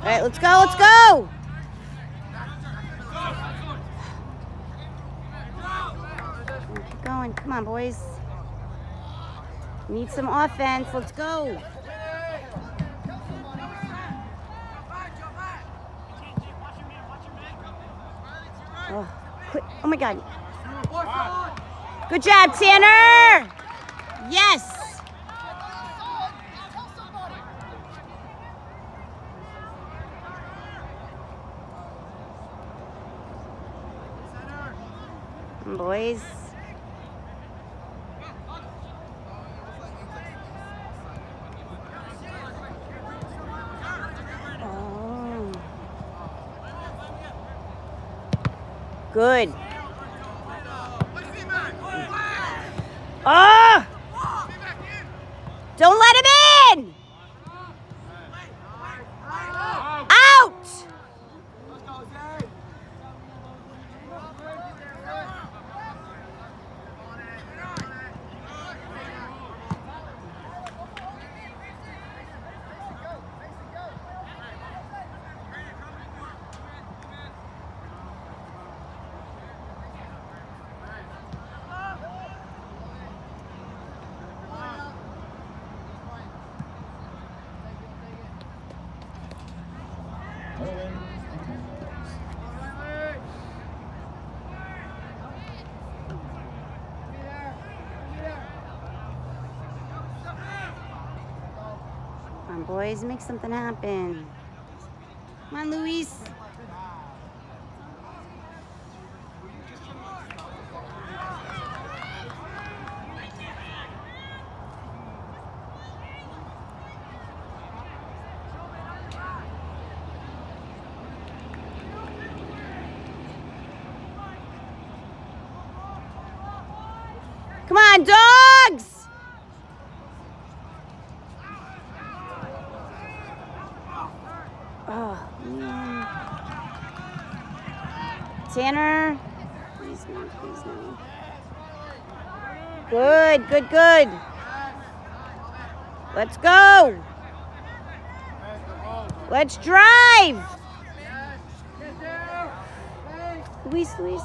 All right, let's go, let's go. Keep going. Come on, boys. Need some offense. Let's go. Oh, quick. oh my God. Good job, Tanner. Yes. Boys. Oh. Good. Oh! Don't let Come on, boys, make something happen. Come on, Luis. Come on, dogs! Oh, man. Tanner. Please no, please no. Good, good, good. Let's go. Let's drive. Luis, Luis.